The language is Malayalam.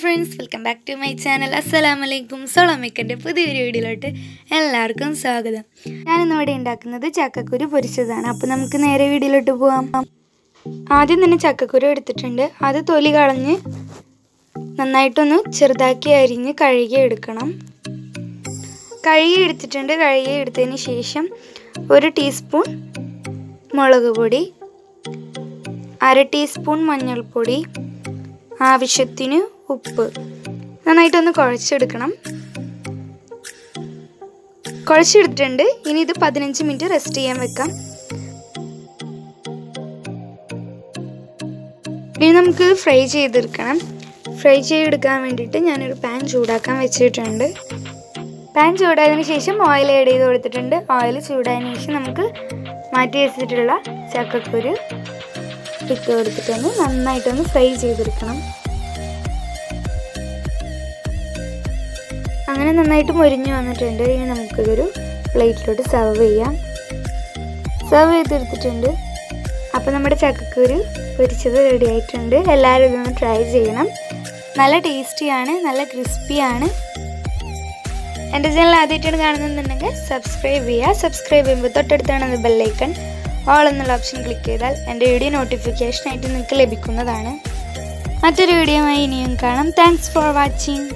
Friends welcome back to my channel അസ്സലാമു വലൈക്കും സോളമിക്കന്റെ പുതിയൊരു വീഡിയോയിലോട്ട് എല്ലാവർക്കും സ്വാഗതം. ഞാനിന്ന് ഇവിടെ ഉണ്ടാക്കുന്നത് ചക്കക്കുരു പൊരിച്ചതാണ്. അപ്പോൾ നമുക്ക് നേരെ വീഡിയോയിലോട്ട് പോകാം ആദ്യം തന്നെ ചക്കക്കുരു എടുത്തിട്ടുണ്ട്. അത് തൊലി കളഞ്ഞ് നന്നായിട്ടൊന്ന് ചെറുതാക്കി അരിഞ്ഞ് കഴുകി എടുക്കണം. കഴുകി എടുത്തിട്ടുണ്ട്. കഴുകി എടുത്തതിന് ശേഷം ഒരു ടീസ്പൂൺ മുളക് പൊടി അര ടീസ്പൂൺ മഞ്ഞൾപ്പൊടി ആവശ്യത്തിന് ഉപ്പ്. നന്നായിട്ടൊന്ന് കുഴച്ചെടുക്കണം. കുഴച്ചെടുത്തിട്ടുണ്ട്. ഇനി ഇത് പതിനഞ്ച് മിനിറ്റ് റെസ്റ്റ് ചെയ്യാൻ വെക്കാം. ഇനി നമുക്ക് ഫ്രൈ ചെയ്തെടുക്കണം. ഫ്രൈ ചെയ്തെടുക്കാൻ വേണ്ടിയിട്ട് ഞാനൊരു പാൻ ചൂടാക്കാൻ വെച്ചിട്ടുണ്ട്. പാൻ ചൂടായതിനു ശേഷം ഓയിൽ ആഡ് ചെയ്ത് കൊടുത്തിട്ടുണ്ട്. ഓയിൽ ചൂടായതിനു ശേഷം നമുക്ക് മാറ്റി വെച്ചിട്ടുള്ള ചക്കക്കുരു. ഇട്ട് കൊടുത്തിട്ടൊന്ന് നന്നായിട്ടൊന്ന് ഫ്രൈ ചെയ്തെടുക്കണം. അങ്ങനെ നന്നായിട്ട് മൊരിഞ്ഞു വന്നിട്ടുണ്ട്. ഇനി നമുക്കിതൊരു പ്ലേറ്റിലോട്ട് സെർവ് ചെയ്യാം. സെർവ് ചെയ്തെടുത്തിട്ടുണ്ട്. അപ്പോൾ നമ്മുടെ ചക്കക്കൂര് പൊരിച്ചത് റെഡി ആയിട്ടുണ്ട്. എല്ലാവരും ഇതൊന്ന് ട്രൈ ചെയ്യണം. നല്ല ടേസ്റ്റിയാണ് നല്ല ക്രിസ്പിയാണ്. എന്റെ ചാനൽ ആദ്യമായിട്ടാണ് കാണുന്നുണ്ടെങ്കിൽ സബ്സ്ക്രൈബ് ചെയ്യുക. സബ്സ്ക്രൈബ് ചെയ്യുമ്പോൾ തൊട്ടടുത്താണ് ബെല്ലൈക്കൺ ഓൾ എന്നുള്ള ഓപ്ഷൻ ക്ലിക്ക് ചെയ്താൽ എന്റെ വീഡിയോ നോട്ടിഫിക്കേഷനായിട്ട് നിങ്ങൾക്ക് ലഭിക്കുന്നതാണ്. മറ്റൊരു വീഡിയോയുമായി ഇനിയും കാണാം. Thanks for watching